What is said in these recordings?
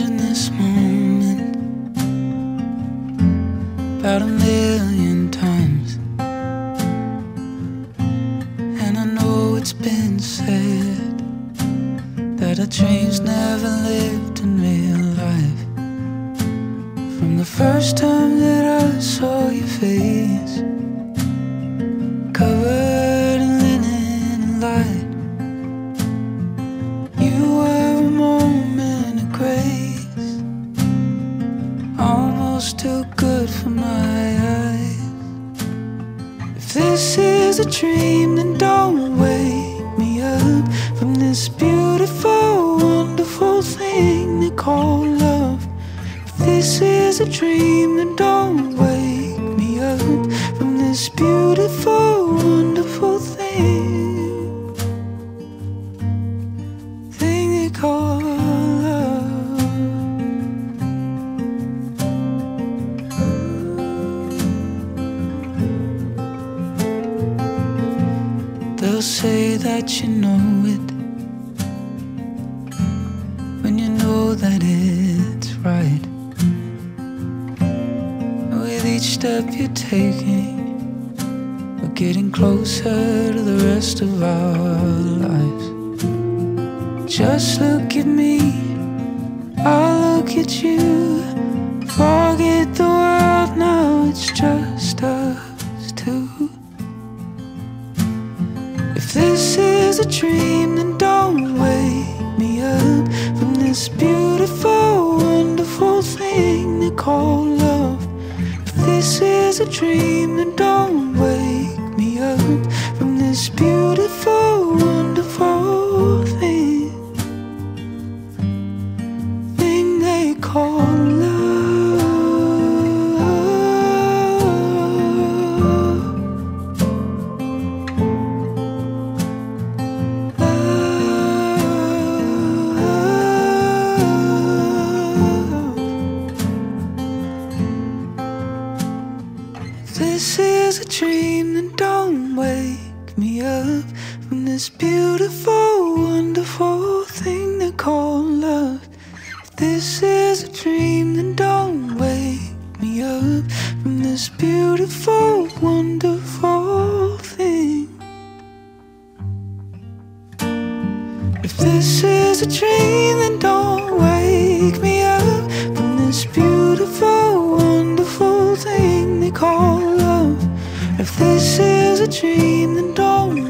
I've this moment about a million dream, then don't wake me up from this beautiful, wonderful thing they call love. If this is a dream, then don't wake me up from this beautiful, wonderful thing. Step you're taking, we're getting closer to the rest of our lives. Just look at me, I'll look at you. Forget the world now, it's just us two. If this is a dream, then don't wake me up from this beautiful, wonderful thing they call dream, then If this is a dream, then don't wake me up from this beautiful, wonderful thing they call love. If this is a dream, then don't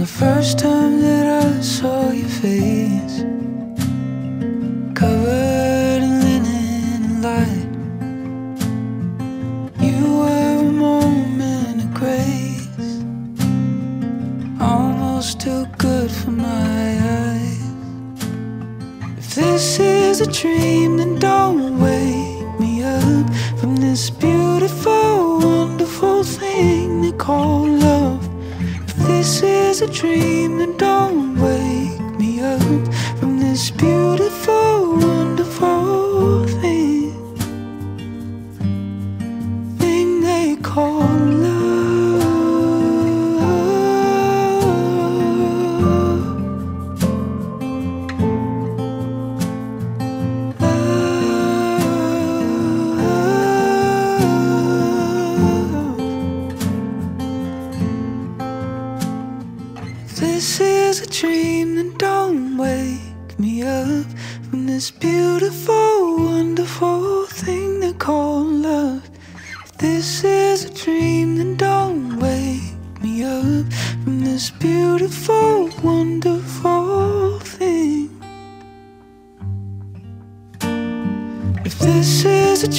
the first time that I saw your face, covered in linen and light. You were a moment of grace, almost too good for my eyes. If this is a dream, then don't wake me up from this beautiful, wonderful thing they call a dream,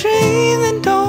dream, then don't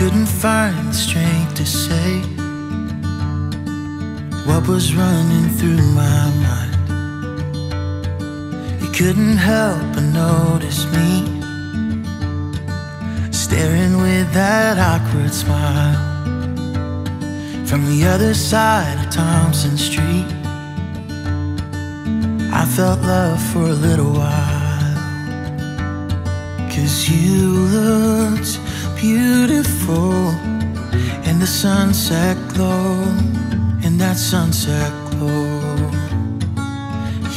couldn't find the strength to say What was running through my mind You couldn't help but notice me Staring with that awkward smile From the other side of Thompson Street I felt love for a little while. Cause you looked beautiful in the sunset glow, in that sunset glow.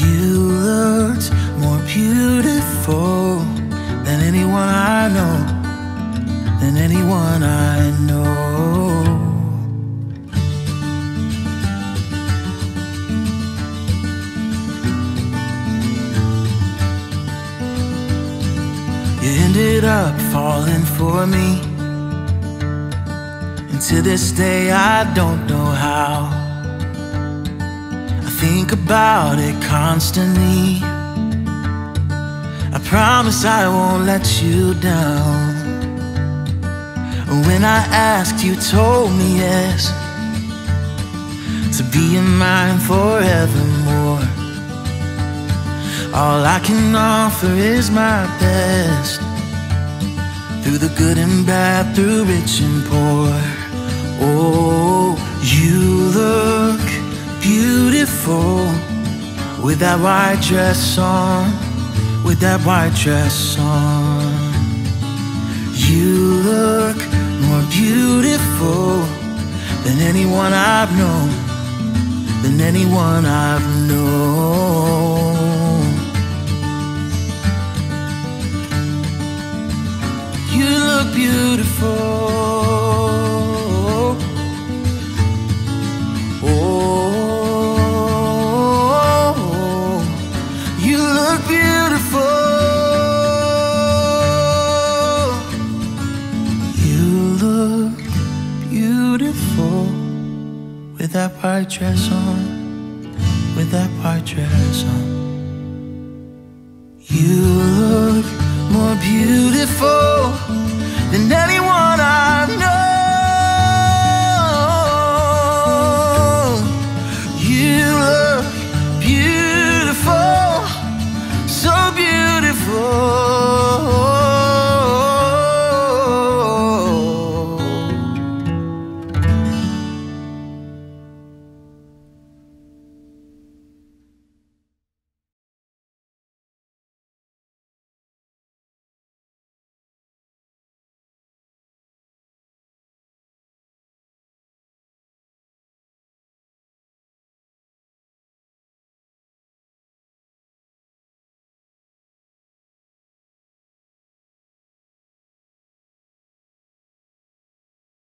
You looked more beautiful than anyone I know, than anyone I know. Up falling for me And to this day, I don't know how. I think about it constantly. I promise I won't let you down. When I asked, you told me yes. To be in mine forevermore. All I can offer is my best. Through the good and bad, through rich and poor. Oh, you look beautiful with that white dress on, with that white dress on. You look more beautiful than anyone I've known, than anyone I've known. Dress on, with that white dress on. You look more beautiful than